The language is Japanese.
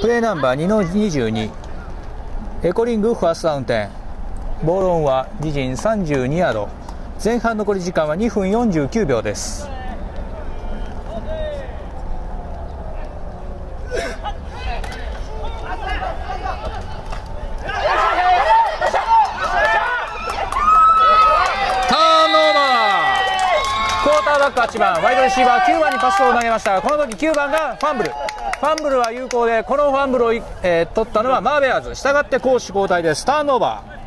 プレーナンバー2の22エコリングファーストダウンテン。ボールオンは自陣32ヤード。前半残り時間は2分49秒です。ターンオーバー。クォーターバック8番。ワイドレシーバー9番にパスを投げましたこの時9番がファンブル。ファンブルは有効でこのファンブルを、えー取ったのはマーベアーズ。したがって攻守交代ですターンオーバー。